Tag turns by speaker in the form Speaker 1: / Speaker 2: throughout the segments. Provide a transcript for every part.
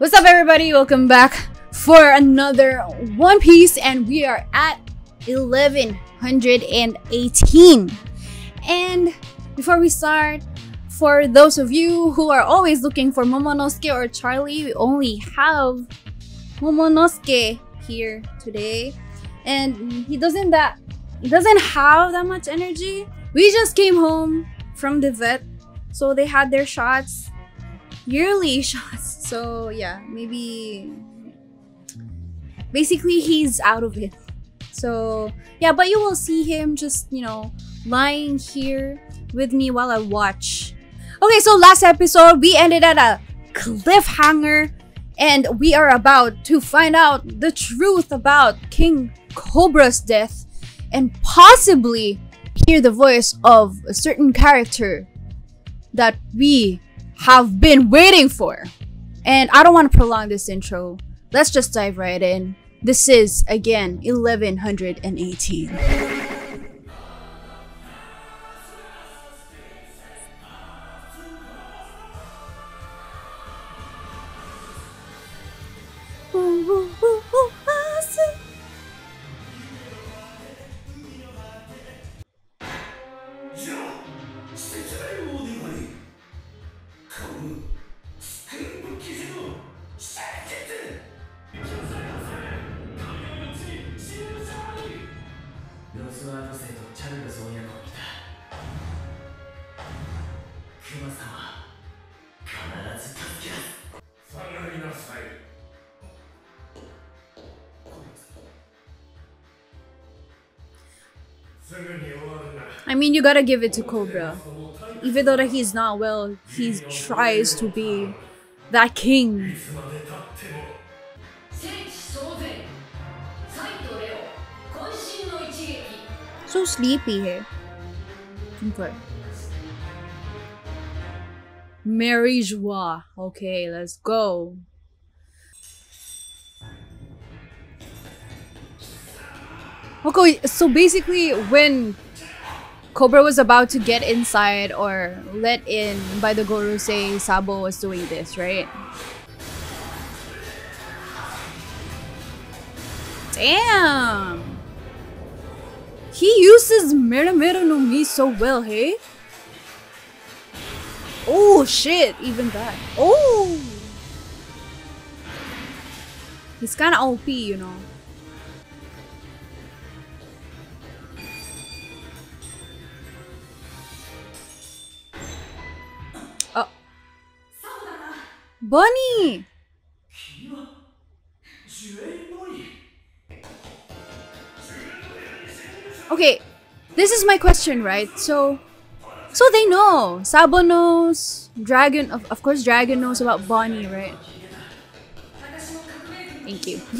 Speaker 1: What's up everybody? Welcome back for another One Piece and we are at 1118. And before we start, for those of you who are always looking for Momonosuke or Charlie, we only have Momonosuke here today. And he doesn't that he doesn't have that much energy. We just came home from the vet, so they had their shots yearly shots. So yeah, maybe basically he's out of it. So yeah, but you will see him just, you know, lying here with me while I watch. Okay, so last episode we ended at a cliffhanger and we are about to find out the truth about King Cobra's death and possibly hear the voice of a certain character that we have been waiting for. And I don't want to prolong this intro. Let's just dive right in. This is, again, 1118. I mean, you gotta give it to Cobra. Even though that he's not well, he tries to be that king. So sleepy here. Okay. Mary Geoise. Okay, let's go. Okay, so basically when Cobra was about to get inside or let in by the Gorosei Sabo was doing this, right? Damn! He uses Mera no Mi so well, hey? Oh shit, even that. Oh! He's kinda OP, you know. Oh. Bonnie! Okay, this is my question, right? So, so they know. Sabo knows. Dragon, of, of course, Dragon knows about Bonnie, right? Thank you.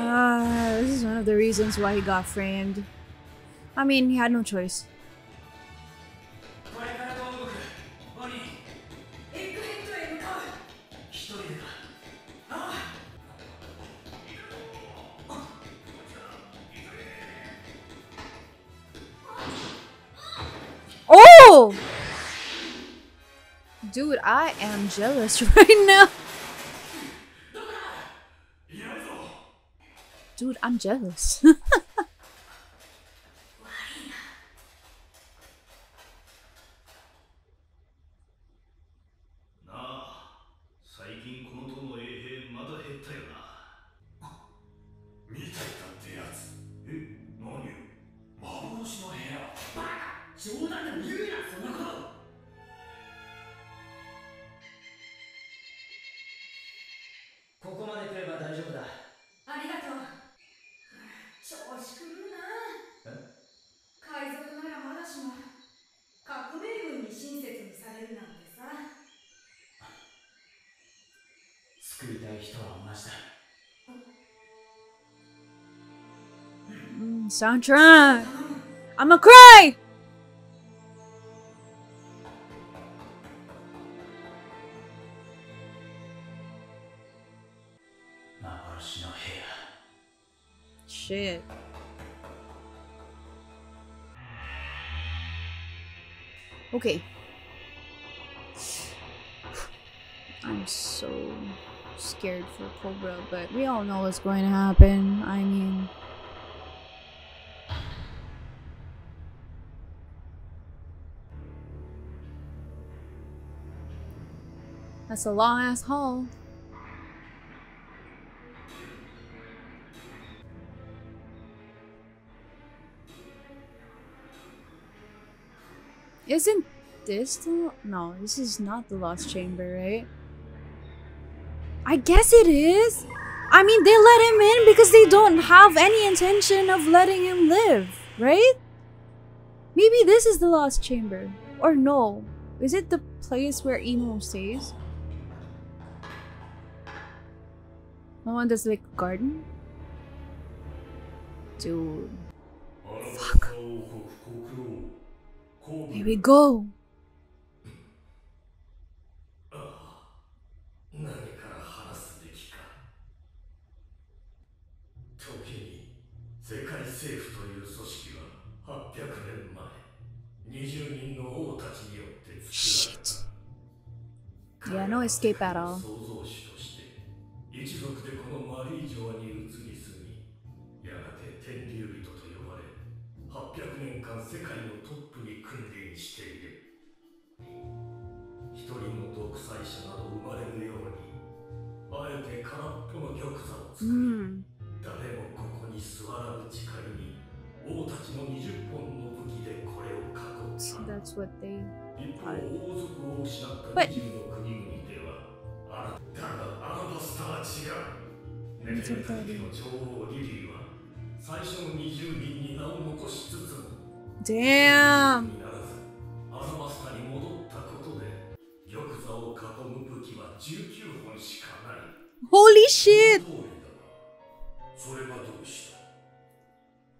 Speaker 1: Ah, this is one of the reasons why he got framed. I mean, he had no choice. Dude, I am jealous right now. Dude, I'm jealous. soundtrack. I'ma cry! Shit. Okay. I'm so scared for Cobra, but we all know what's going to happen. I mean... that's a long ass haul. Isn't this the no? This is not the lost chamber, right? I guess it is. I mean, they let him in because they don't have any intention of letting him live, right? Maybe this is the lost chamber, or no? Is it the place where Imu stays? My one that's like garden? Dude.
Speaker 2: Fuck.
Speaker 1: Here we go!
Speaker 2: Shit.
Speaker 1: Yeah, no escape at all.
Speaker 2: 人の独裁者など生まれぬようにあえて空っぽの玉座を作り、
Speaker 1: Hmm.
Speaker 2: 誰もここに座らぬ誓いに王たちの20本の武器でこれを囲った
Speaker 1: that's what they.
Speaker 2: 一方、王族を失った
Speaker 1: But-
Speaker 2: 20の国々では、あらだがアラバスターは違う。ネテルタ家の女王リリーは、最初の20人に名を残しつつも、
Speaker 1: Damn. Holy shit!
Speaker 2: それはどうした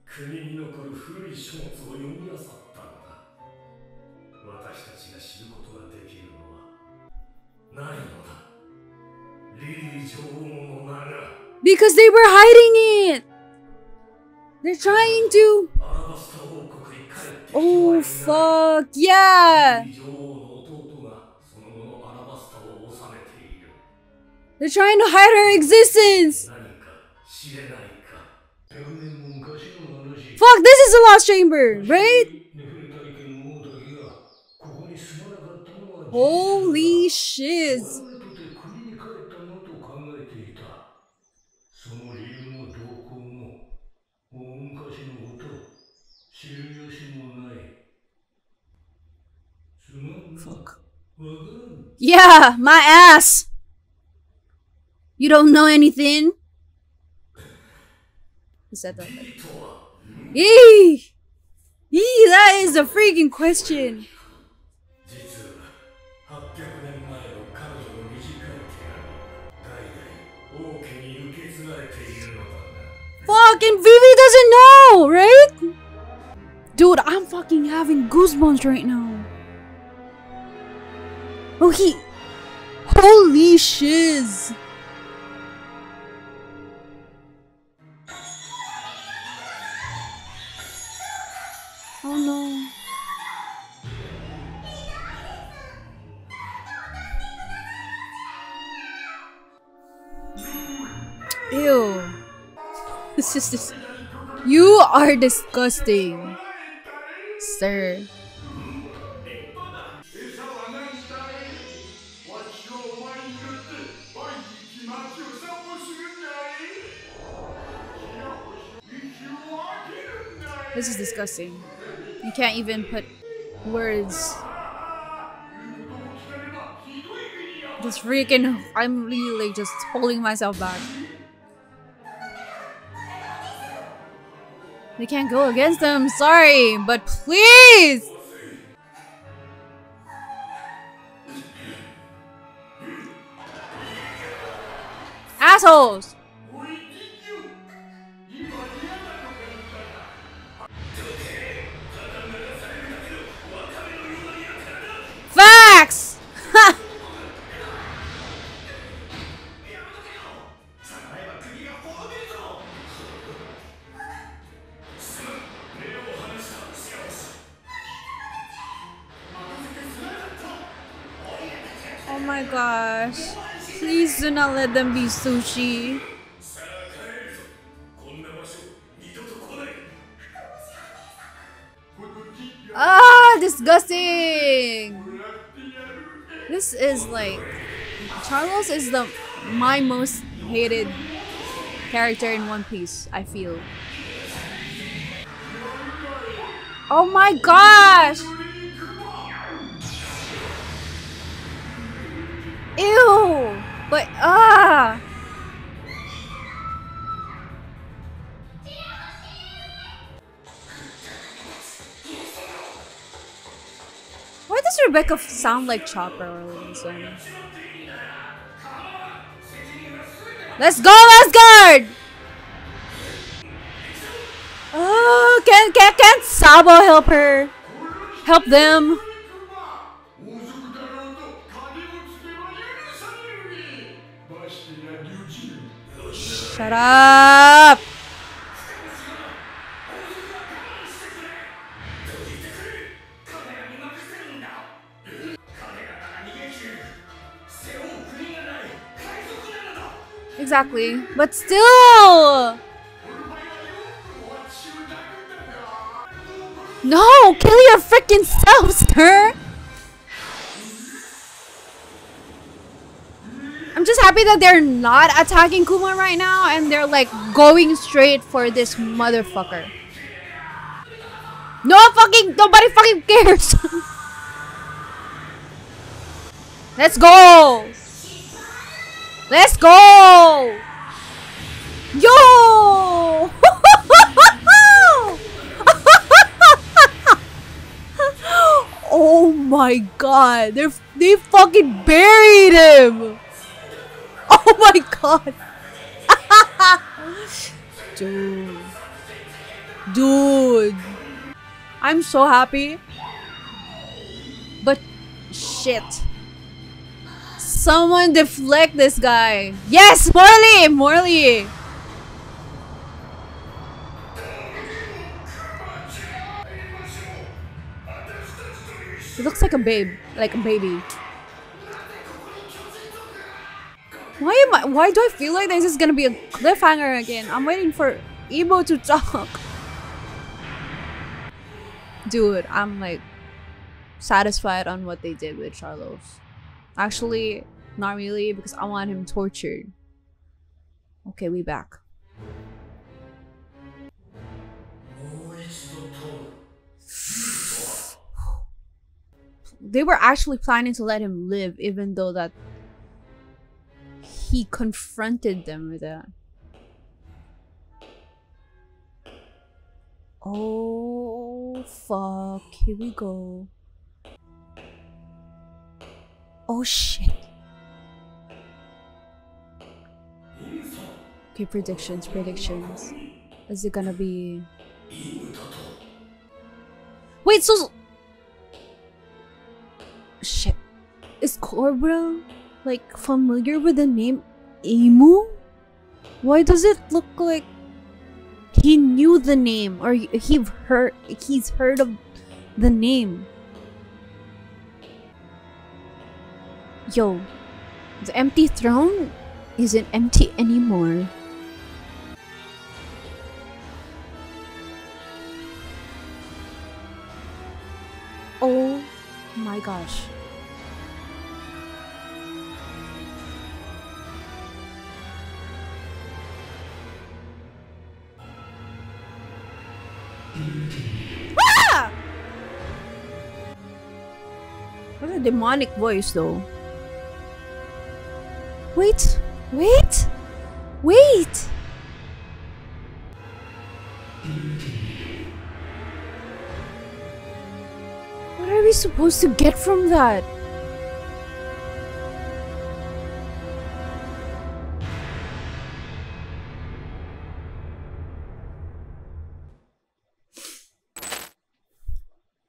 Speaker 2: 国に残る古い書物を読み漁ったのだ。私たちが知ることができるのは、ないのだ。リリー女王の名が、
Speaker 1: Because they were hiding it! They're trying to. Oh, fuck. Yeah! They're trying to hide our existence! Fuck, this is the lost chamber, right? Holy
Speaker 3: shit!
Speaker 1: Fuck. Yeah, my ass! You don't know anything. he said that? Eee! Eee, that is a freaking question. Fucking Vivi doesn't know, right? Dude, I'm fucking having goosebumps right now. Oh, he... Holy shiz! Oh no. Ew. This is this. You are disgusting, sir. This is disgusting. You can't even put words. Just freaking, I'm really just holding myself back. We can't go against them, sorry, but please! Assholes! not let them be sushi. Ah, disgusting! This is like... Charles is the my most hated character in One Piece, I feel. Oh my gosh! Ew! But ah! Why does Rebecca sound like Chopper a sudden? Let's go, Asgard! Oh, can can can Sabo help her? Help them?
Speaker 2: のだ
Speaker 1: Exactly. But still! No! Kill your freaking self, sir! I'm just happy that they're not attacking Kuma right now and they're like going straight for this motherfucker. No fucking nobody fucking cares. Let's go. Let's go. Yo. oh my god. They they fucking buried him. Oh my god. Dude. Dude. I'm so happy. But shit. Someone deflect this guy. Yes, Morley! Morley! He looks like a babe. Like a baby. Why am I? Why do I feel like this is gonna be a cliffhanger again? I'm waiting for Imu to talk. Dude, I'm like satisfied on what they did with Charlos. Actually, not really, because I want him tortured. Okay, we back. they were actually planning to let him live, even though that he confronted them with that. Oh fuck, here we go. Oh shit. Okay, predictions, predictions. Is it gonna be Wait, so Shit. Is Cobra like familiar with the name Imu? Why does it look like he knew the name or he he heard he's heard of the name? Yo, the empty throne isn't empty anymore. Oh my gosh. Ah! What a demonic voice though. Wait, wait, wait. What are we supposed to get from that?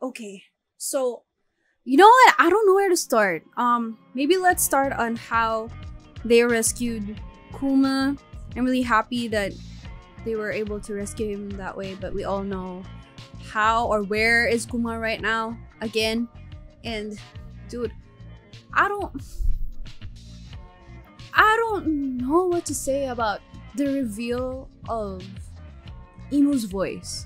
Speaker 1: Okay, so you know what? I don't know where to start. Um, maybe let's start on how they rescued Kuma. I'm really happy that they were able to rescue him that way, but we all know how or where is Kuma right now again. And dude, I don't I don't know what to say about the reveal of Imu's voice.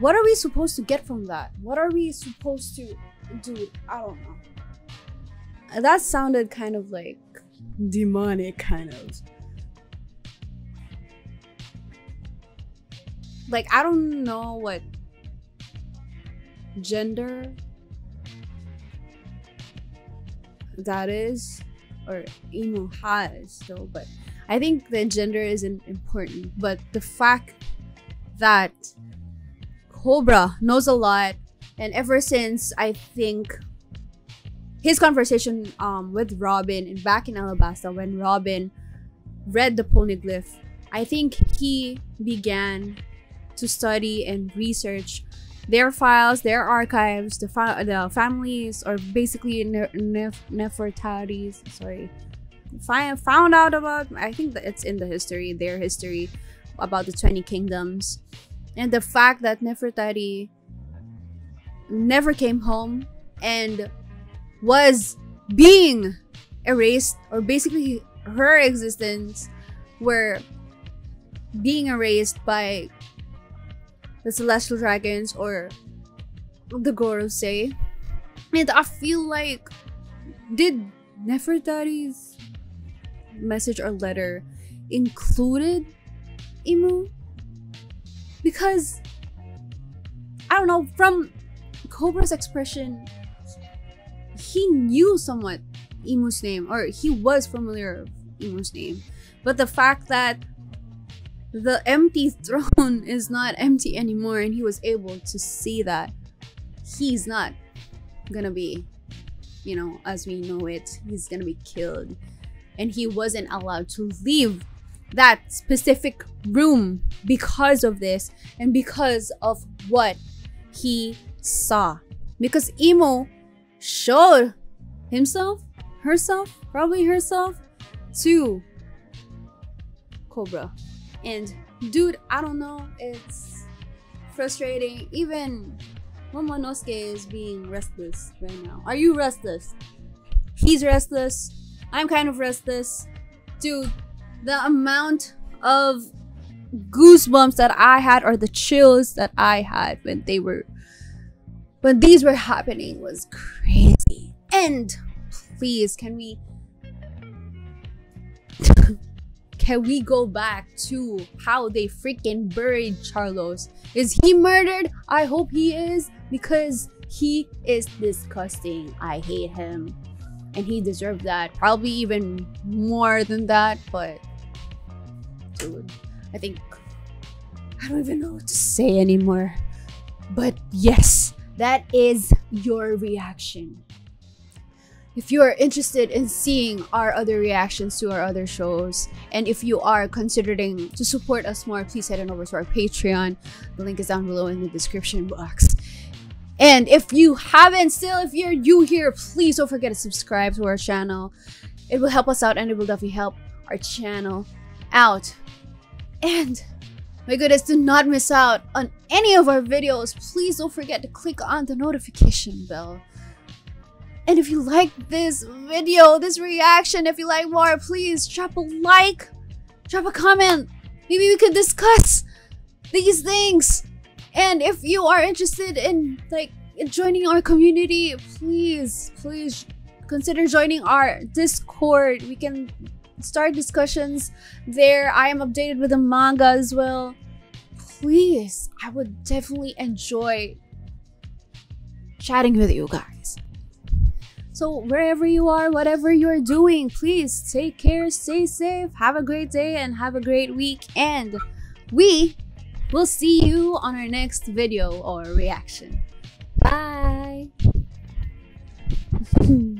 Speaker 1: What are we supposed to get from that? What are we supposed to do? I don't know. That sounded kind of like demonic, kind of. Like, I don't know what gender that is or Imu has though but I think the gender isn't important but the fact that Cobra knows a lot and ever since I think his conversation um, with Robin and back in Alabasta when Robin read the poneglyph I think he began to study and research their files, their archives, the, fa- the families, or basically ne- Nef- Nefertari's, sorry, find, found out about, I think that it's in the history, their history, about the 20 kingdoms. And the fact that Nefertari never came home and was being erased, or basically her existence were being erased by the celestial dragons or the Gorosei. And I feel like did Nefertari's message or letter included Imu? Because I don't know, from Cobra's expression, he knew somewhat Imu's name, or he was familiar with Imu's name. But the fact that the empty throne is not empty anymore and he was able to see that he's not gonna be you know as we know it he's gonna be killed and he wasn't allowed to leave that specific room because of this and because of what he saw because Imu showed himself herself probably herself to cobra and dude, I don't know, it's frustrating. Even Momonosuke is being restless right now. Are you restless? He's restless. I'm kind of restless. Dude, the amount of goosebumps that I had or the chills that I had when they were when these were happening was crazy. And please, can we can we go back to how they freaking buried Charlos? Is he murdered? I hope he is because he is disgusting. I hate him. And he deserved that. Probably even more than that, but dude, I think I don't even know what to say anymore. But yes, that is your reaction if you are interested in seeing our other reactions to our other shows, and if you are considering to support us more, please head on over to our Patreon. The link is down below in the description box. And if you haven't still, if you're new here, please don't forget to subscribe to our channel. It will help us out and it will definitely help our channel out. And my goodness, do not miss out on any of our videos. Please don't forget to click on the notification bell and if you like this video, this reaction, if you like more, please drop a like, drop a comment. Maybe we could discuss these things. And if you are interested in like joining our community, please, please consider joining our Discord. We can start discussions there. I am updated with the manga as well. Please, I would definitely enjoy chatting with you guys. So wherever you are, whatever you're doing, please take care, stay safe, have a great day, and have a great week. And we will see you on our next video or reaction. Bye!